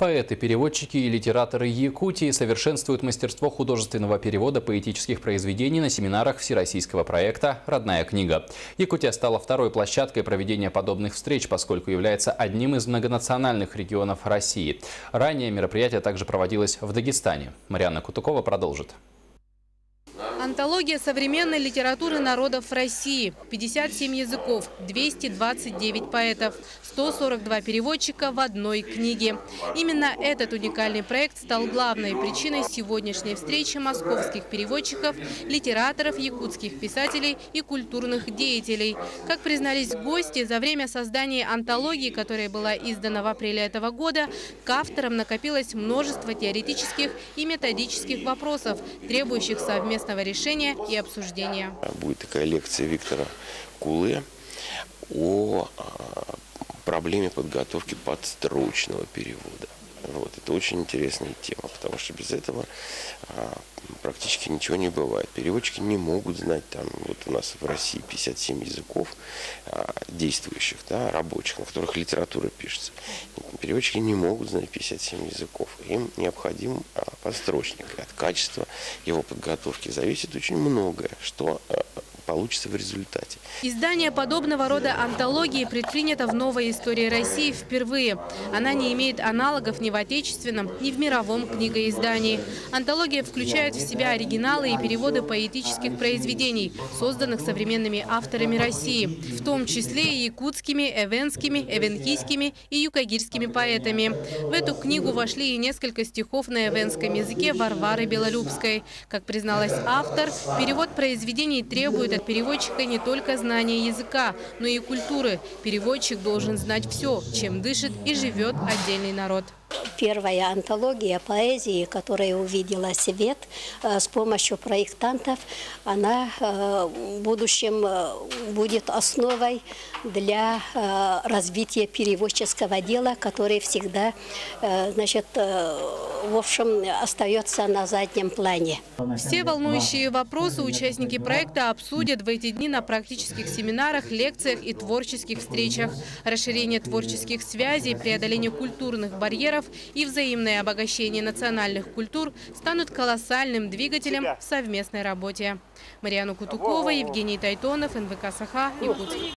Поэты, переводчики и литераторы Якутии совершенствуют мастерство художественного перевода поэтических произведений на семинарах всероссийского проекта «Родная книга». Якутия стала второй площадкой проведения подобных встреч, поскольку является одним из многонациональных регионов России. Ранее мероприятие также проводилось в Дагестане. Марианна Кутукова продолжит. Антология современной литературы народов России. 57 языков, 229 поэтов, 142 переводчика в одной книге. Именно этот уникальный проект стал главной причиной сегодняшней встречи московских переводчиков, литераторов, якутских писателей и культурных деятелей. Как признались гости, за время создания антологии, которая была издана в апреле этого года, к авторам накопилось множество теоретических и методических вопросов, требующих совместного решения решения и обсуждения. Будет такая лекция Виктора Кулы о проблеме подготовки подстрочного перевода. Вот, это очень интересная тема, потому что без этого а, практически ничего не бывает. Переводчики не могут знать, там, вот у нас в России 57 языков а, действующих, да, рабочих, на которых литература пишется. Переводчики не могут знать 57 языков. Им необходим а, подстрочник. И от качества его подготовки зависит очень многое, что а, получится в результате. Издание подобного рода антологии предпринято в новой истории России впервые. Она не имеет аналогов ни в отечественном, ни в мировом книгоиздании. Антология включает в себя оригиналы и переводы поэтических произведений, созданных современными авторами России, в том числе и якутскими, эвенскими, эвенкийскими и юкагирскими поэтами. В эту книгу вошли и несколько стихов на эвенском языке Варвары Белолюбской. Как призналась автор, перевод произведений требует от переводчика не только знания языка, но и культуры. Переводчик должен знать все, чем дышит и живет отдельный народ первая антология поэзии, которая увидела свет э, с помощью проектантов, она э, в будущем э, будет основой для развития переводческого дела, которое всегда значит, в общем, остается на заднем плане. Все волнующие вопросы участники проекта обсудят в эти дни на практических семинарах, лекциях и творческих встречах. Расширение творческих связей, преодоление культурных барьеров и взаимное обогащение национальных культур станут колоссальным двигателем в совместной работе. Марьяна Кутукова, Евгений Тайтонов, НВК «Саха», Якутск.